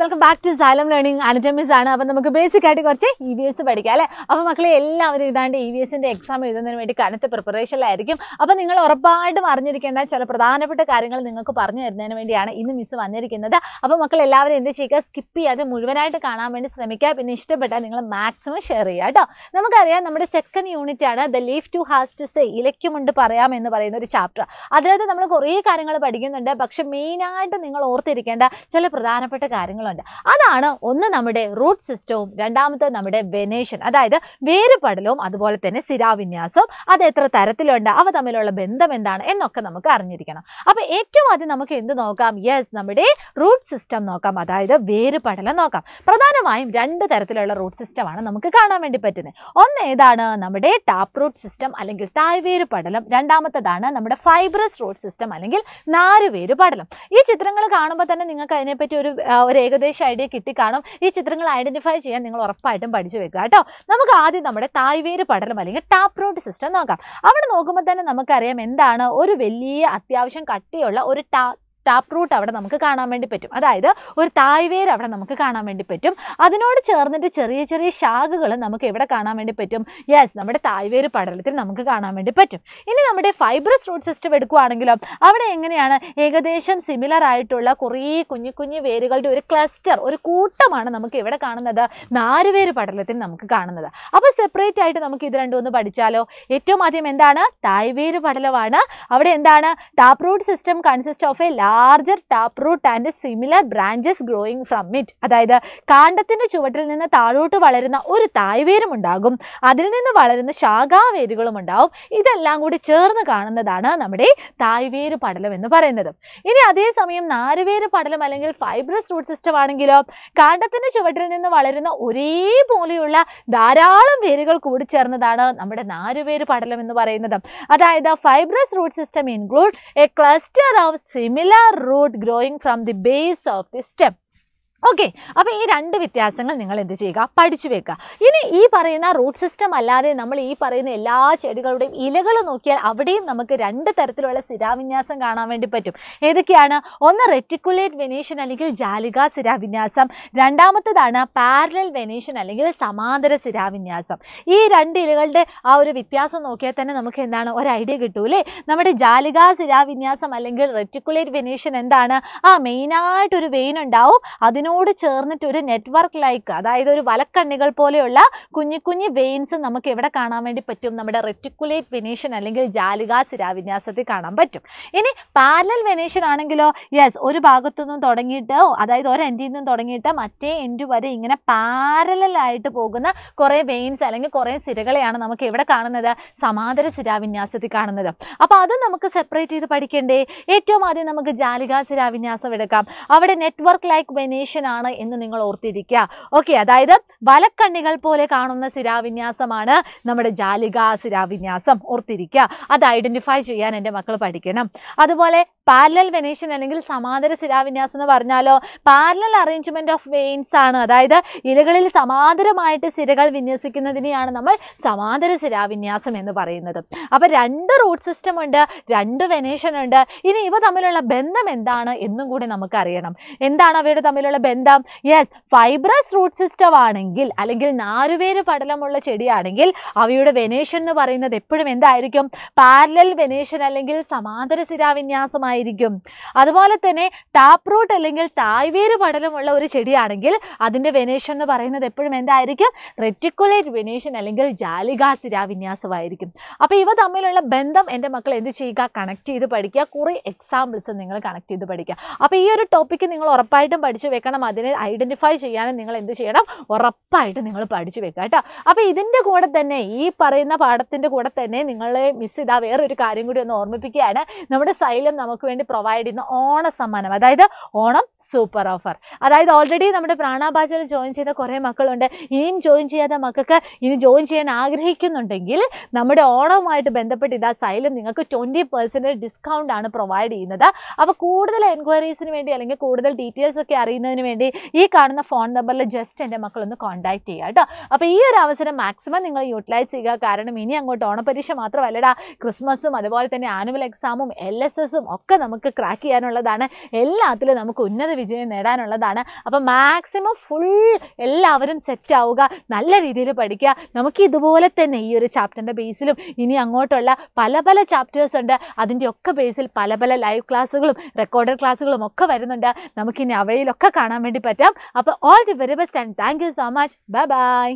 Welcome back to Xylem learning anatomies ആണ്. അപ്പം നമുക്ക് ബേസിക് ആയിട്ട് കുറച്ച് ഇ വി എസ് പഠിക്കാം അല്ലേ? അപ്പോൾ മക്കളെ എല്ലാവരും ഇതാണ്ട് ഇ വി എസിന്റെ എക്സാം എഴുതുന്നതിന് വേണ്ടി കനത്ത പ്രിപ്പറേഷനിലായിരിക്കും അപ്പോൾ നിങ്ങൾ ഉറപ്പായിട്ടും അറിഞ്ഞിരിക്കേണ്ട ചില പ്രധാനപ്പെട്ട കാര്യങ്ങൾ നിങ്ങൾക്ക് പറഞ്ഞു തരുന്നതിന് വേണ്ടിയാണ് ഇന്ന് മിസ് വന്നിരിക്കുന്നത്. അപ്പോൾ മക്കൾ എല്ലാവരും എന്ത് ചെയ്യുക? സ്കിപ്പ് ചെയ്യാതെ മുഴുവനായിട്ട് കാണാൻ വേണ്ടി ശ്രമിക്കുക. പിന്നെ ഇഷ്ടപ്പെട്ടാൽ നിങ്ങൾ മാക്സിമം ഷെയർ ചെയ്യുക കേട്ടോ. നമുക്കറിയാം നമ്മുടെ സെക്കൻഡ് യൂണിറ്റ് ആണ് the leaf too has to say ഇലയ്ക്കുമുണ്ട് പറയാം എന്ന് പറയുന്ന ഒരു ചാപ്റ്റർ അതിനകത്ത് നമ്മൾ കുറേ കാര്യങ്ങൾ പഠിക്കുന്നുണ്ട്. പക്ഷേ മെയിനായിട്ട് നിങ്ങൾ ഓർത്തിരിക്കേണ്ട ചില പ്രധാനപ്പെട്ട കാര്യങ്ങളുണ്ട്. അതാണ് ഒന്ന് നമ്മുടെ റൂട്ട് സിസ്റ്റവും രണ്ടാമത്തെ നമ്മുടെ വെനേഷൻ. അതായത് വേരുപടലവും അതുപോലെ തന്നെ സ്ഥിരാവിന്യാസവും അത് എത്ര തരത്തിലുണ്ട് അവ തമ്മിലുള്ള ബന്ധം എന്താണ് എന്നൊക്കെ നമുക്ക് അറിഞ്ഞിരിക്കണം. അപ്പോൾ ഏറ്റവും ആദ്യം നമുക്ക് എന്ത് നോക്കാം? യെസ് നമ്മുടെ റൂട്ട് സിസ്റ്റം നോക്കാം. അതായത് വേരുപടലം നോക്കാം. പ്രധാനമായും രണ്ട് തരത്തിലുള്ള റൂട്ട് സിസ്റ്റമാണ് നമുക്ക് കാണാൻ വേണ്ടി പറ്റുന്നത്. ഒന്ന് ഏതാണ്? നമ്മുടെ ടാപ്പ് റൂട്ട് സിസ്റ്റം അല്ലെങ്കിൽ തായ്വേര് പടലം രണ്ടാമത്തതാണ് നമ്മുടെ ഫൈബ്രസ് റൂട്ട് സിസ്റ്റം അല്ലെങ്കിൽ നാരുവേര് പടലം ഈ ചിത്രങ്ങൾ കാണുമ്പോൾ തന്നെ നിങ്ങൾക്ക് അതിനെപ്പറ്റി ഒരു ഒരു ഏകദേശ ഐഡിയ കിട്ടിക്കാണും. ഈ ചിത്രങ്ങൾ ഐഡന്റിഫൈ ചെയ്യാൻ നിങ്ങൾ ഉറപ്പായിട്ടും പഠിച്ചു വെക്കുക കേട്ടോ. നമുക്ക് ആദ്യം നമ്മുടെ തായ്വേര് പടലം അല്ലെങ്കിൽ ടാപ്പ് റോഡ് സിസ്റ്റം നോക്കാം. അവിടെ നോക്കുമ്പോൾ തന്നെ നമുക്കറിയാം എന്താണ് ഒരു വലിയ അത്യാവശ്യം കട്ടിയുള്ള ഒരു ടാ ടാപ്പ് റൂട്ട് അവിടെ നമുക്ക് കാണാൻ വേണ്ടി പറ്റും. അതായത് ഒരു തായ്വേര് അവിടെ നമുക്ക് കാണാൻ വേണ്ടി പറ്റും. അതിനോട് ചേർന്നിട്ട് ചെറിയ ചെറിയ ശാഖകൾ നമുക്ക് എവിടെ കാണാൻ വേണ്ടി പറ്റും? യെസ് നമ്മുടെ തായ്വേര് പടലത്തിൽ നമുക്ക് കാണാൻ വേണ്ടി പറ്റും. ഇനി നമ്മുടെ ഫൈബ്രസ് റൂട്ട് സിസ്റ്റം എടുക്കുകയാണെങ്കിലോ അവിടെ എങ്ങനെയാണ്? ഏകദേശം സിമിലർ ആയിട്ടുള്ള കുറേ കുഞ്ഞു കുഞ്ഞു വേരുകളുടെ ഒരു ക്ലസ്റ്റർ ഒരു കൂട്ടമാണ് നമുക്ക് എവിടെ കാണുന്നത്. നാലുപേര് പടലത്തിൽ നമുക്ക് കാണുന്നത്. അപ്പോൾ സെപ്പറേറ്റ് ആയിട്ട് നമുക്ക് ഇത് രണ്ടും ഒന്ന് പഠിച്ചാലോ? ഏറ്റവും ആദ്യം എന്താണ്? തായ്വേര് പടലമാണ്. അവിടെ എന്താണ്? Tap root system consist of a larger tap root and similar branches growing from it അതായത് കാണ്ടത്തിന്റെ ചുവട്ടിൽ നിന്ന് താഴോട്ട് വളരുന്ന ഒരു തായ്വേരും ഉണ്ടാകും. അതിൽ നിന്ന് വളരുന്ന ശാഖാവേരുകളും ഉണ്ടാവും. ഇതെല്ലാം കൂടി ചേർന്ന് കാണുന്നതാണ് നമ്മുടെ തായ്വേര് പടലം എന്ന് പറയുന്നത്. ഇനി അതേസമയം നാരുവേര് പടലം അല്ലെങ്കിൽ ഫൈബ്രസ് റൂട്ട് സിസ്റ്റം ആണെങ്കിലോ കാണ്ടത്തിന്റെ ചുവട്ടിൽ നിന്ന് വളരുന്ന ഒരേപോലെയുള്ള ധാരാളം വേരുകൾ കൂടി ചേർന്നതാണ് നമ്മുടെ നാരുവേര് പടലം എന്ന് പറയുന്നത്. അതായത് fibrous root system include a cluster of similar root growing from the base of the stem. Okay അപ്പോൾ ഈ രണ്ട് വ്യത്യാസങ്ങൾ നിങ്ങൾ എന്ത് ചെയ്യുക? പഠിച്ചു വെക്കുക. ഇനി ഈ പറയുന്ന റൂട്ട് സിസ്റ്റം അല്ലാതെ നമ്മൾ ഈ പറയുന്ന എല്ലാ ചെടികളുടെയും ഇലകൾ നോക്കിയാൽ അവിടെയും നമുക്ക് രണ്ട് തരത്തിലുള്ള സിരാവിന്യാസം കാണാൻ വേണ്ടി പറ്റും. ഏതൊക്കെയാണ്? ഒന്ന് റെറ്റിക്കുലേറ്റ് വെനേഷൻ അല്ലെങ്കിൽ ജാലിക സിരാവിന്യാസം രണ്ടാമത്തേതാണ് പാരലൽ വെനേഷൻ അല്ലെങ്കിൽ സമാന്തര സിരാവിന്യാസം ഈ രണ്ട് ഇലകളുടെ ആ ഒരു വ്യത്യാസം നോക്കിയാൽ തന്നെ നമുക്ക് എന്താണ്? ഒരു ഐഡിയ കിട്ടൂ അല്ലേ? നമ്മുടെ ജാലിക സിരാവിന്യാസം അല്ലെങ്കിൽ റെറ്റിക്കുലേറ്റ് വെനേഷൻ എന്താണ്? ആ മെയിനായിട്ടൊരു വെയിൻ ഉണ്ടാവും. അതിനോട് ചേർന്നിട്ട് ഒരു നെറ്റ്വർക്ക് ലൈക്ക് അതായത് ഒരു വലക്കണ്ണികൾ പോലെയുള്ള കുഞ്ഞു കുഞ്ഞു വെയിൻസ് നമുക്ക് എവിടെ കാണാൻ വേണ്ടി പറ്റും? നമ്മുടെ റെറ്റിക്കുലേറ്റ് വെനേഷൻ അല്ലെങ്കിൽ ജാലിക സിരാവിന്യാസത്തിൽ കാണാൻ പറ്റും. ഇനി പാരലൽ വെനേഷൻ ആണെങ്കിലോ? യെസ് ഒരു ഭാഗത്തു നിന്നും തുടങ്ങിയിട്ട് അതായത് ഒരു നിന്നും തുടങ്ങിയിട്ട് മറ്റേ എൻഡ് വരെ ഇങ്ങനെ പാരലായിട്ട് പോകുന്ന കുറേ വെയിൻസ് അല്ലെങ്കിൽ കുറേ സിരകളെയാണ് നമുക്ക് എവിടെ കാണുന്നത്? സമാന്തര സിരാവിന്യാസത്തിൽ കാണുന്നത്. അപ്പോൾ അത് നമുക്ക് സെപ്പറേറ്റ് ചെയ്ത് പഠിക്കണ്ടേ? ഏറ്റവും ആദ്യം നമുക്ക് ജാലിക സിരാവിന്യാസം എടുക്കാം. അവിടെ നെറ്റ്വർക്ക് ലൈക്ക് വെനേഷൻ ആണ് എന്ന് നിങ്ങൾ ഓർത്തിരിക്കുക. ഓക്കെ അതായത് വലക്കണ്ണികൾ പോലെ കാണുന്ന സിരാവിന്യാസമാണ് നമ്മുടെ ജാലിക സിരാവിന്യാസം ഓർത്തിരിക്കുക. അത് ഐഡന്റിഫൈ ചെയ്യാൻ എന്റെ മക്കൾ പഠിക്കണം. അതുപോലെ പാരലൽ വെനേഷൻ അല്ലെങ്കിൽ സമാന്തര സിരാവിന്യാസം എന്ന് പറഞ്ഞാലോ പാരലൽ അറേഞ്ച്മെന്റ് ഓഫ് വെയിൻസ് ആണ്. അതായത് ഇലകളിൽ സമാന്തരമായിട്ട് സിരകൾ വിന്യസിക്കുന്നതിനെയാണ് നമ്മൾ സമാന്തര സിരാവിന്യാസം എന്ന് പറയുന്നത്. അപ്പോൾ രണ്ട് റൂട്ട് സിസ്റ്റം ഉണ്ട് രണ്ട് വെനേഷൻ ഉണ്ട്. ഇനി ഇവ തമ്മിലുള്ള ബന്ധം എന്താണ് എന്നും കൂടി നമുക്ക് അറിയണം എന്താണ് അവയുടെ തമ്മിലുള്ള ബന്ധം? യെസ് ഫൈബ്രസ് റൂട്ട് സിസ്റ്റം ആണെങ്കിൽ അല്ലെങ്കിൽ നാരുവേര് പടലമുള്ള ചെടിയാണെങ്കിൽ അവയുടെ വെനേഷൻ എന്ന് പറയുന്നത് എപ്പോഴും എന്തായിരിക്കും? പാരലൽ വെനേഷൻ അല്ലെങ്കിൽ സമാന്തര സിരാവിന്യാസമായിരിക്കും അതുപോലെ തന്നെ ടാപ്പ് റൂട്ട് അല്ലെങ്കിൽ തായ്വേര് പടലമുള്ള ഒരു ചെടിയാണെങ്കിൽ അതിന്റെ വെനേഷൻ എന്ന് പറയുന്നത് എപ്പോഴും എന്തായിരിക്കും? റെറ്റിക്കുലേറ്റ് വെനേഷൻ അല്ലെങ്കിൽ ജാലികാസിരാ വിന്യാസമായിരിക്കും. അപ്പോൾ ഇവ തമ്മിലുള്ള ബന്ധം എന്റെ മക്കൾ എന്ത് ചെയ്യുക? കണക്ട് ചെയ്ത് പഠിക്കുക. കുറേ എക്സാമ്പിൾസ് നിങ്ങൾ കണക്ട് ചെയ്ത് പഠിക്കുക. അപ്പോൾ ഈ ഒരു ടോപ്പിക്ക് നിങ്ങൾ ഉറപ്പായിട്ടും പഠിച്ചു വെക്കണം. അതിനെ ഐഡന്റിഫൈ ചെയ്യാനും നിങ്ങൾ എന്ത് ചെയ്യണം? ഉറപ്പായിട്ടും നിങ്ങൾ പഠിച്ചു വെക്കുക കേട്ടോ. അപ്പോൾ ഇതിന്റെ കൂടെ തന്നെ ഈ പറയുന്ന പാഠത്തിന്റെ കൂടെ തന്നെ നിങ്ങളെ മിസ് ചെയ്താൽ വേറൊരു കാര്യം കൂടി ഒന്ന് ഓർമ്മിപ്പിക്കുകയാണ്. നമ്മുടെ സൈലം നമുക്ക് വേണ്ടി പ്രൊവൈഡ് ചെയ്യുന്ന ഓണ സമ്മാനം അതായത് ഓണം സൂപ്പർ ഓഫർ അതായത് ഓൾറെഡി നമ്മുടെ പ്രാണാഭാചയിൽ ജോയിൻ ചെയ്ത കുറേ മക്കളുണ്ട്. ഇനിയും ജോയിൻ ചെയ്യാത്ത മക്കൾക്ക് ഇനി ജോയിൻ ചെയ്യാൻ ആഗ്രഹിക്കുന്നുണ്ടെങ്കിൽ നമ്മുടെ ഓണവുമായിട്ട് ബന്ധപ്പെട്ട് ഇതാ സൈലും നിങ്ങൾക്ക് ട്വന്റി പെർസെന്റേജ് ഡിസ്കൗണ്ട് ആണ് പ്രൊവൈഡ് ചെയ്യുന്നത്. അപ്പോൾ കൂടുതൽ എൻക്വയറീസിന് വേണ്ടി അല്ലെങ്കിൽ കൂടുതൽ ഡീറ്റെയിൽസ് ഒക്കെ അറിയുന്നതിന് വേണ്ടി ഈ കാണുന്ന ഫോൺ നമ്പറിൽ ജസ്റ്റ് എന്റെ മക്കളൊന്ന് കോൺടാക്ട് ചെയ്യുക കേട്ടോ അപ്പോൾ ഈ ഒരു അവസരം മാക്സിമം നിങ്ങൾ യൂട്ടിലൈസ് ചെയ്യുക. കാരണം ഇനി അങ്ങോട്ട് ഓണപരീക്ഷ മാത്രമല്ലടാ. ക്രിസ്മസും അതുപോലെ തന്നെ ആനുവൽ എക്സാമും എൽ എസ് എസും ഒക്കെ ഒക്കെ നമുക്ക് ക്രാക്ക് ചെയ്യാനുള്ളതാണ്. എല്ലാത്തിലും നമുക്ക് ഉന്നത വിജയം നേടാനുള്ളതാണ്. അപ്പം മാക്സിമം ഫുൾ എല്ലാവരും സെറ്റ് ആവുക നല്ല രീതിയിൽ പഠിക്കുക. നമുക്ക് ഇതുപോലെ തന്നെ ഈ ഒരു ചാപ്റ്ററിന്റെ ബേസിലും ഇനി അങ്ങോട്ടുള്ള പല പല ചാപ്റ്റേഴ്സ് ഉണ്ട്. അതിന്റെ ഒക്കെ ബേസിൽ പല പല ലൈവ് ക്ലാസ്സുകളും റെക്കോർഡഡ് ക്ലാസ്സുകളും ഒക്കെ വരുന്നുണ്ട്. നമുക്കിനി അവയിലൊക്കെ കാണാൻ വേണ്ടി പറ്റാം. അപ്പോൾ all the very best and thank you so much bye bye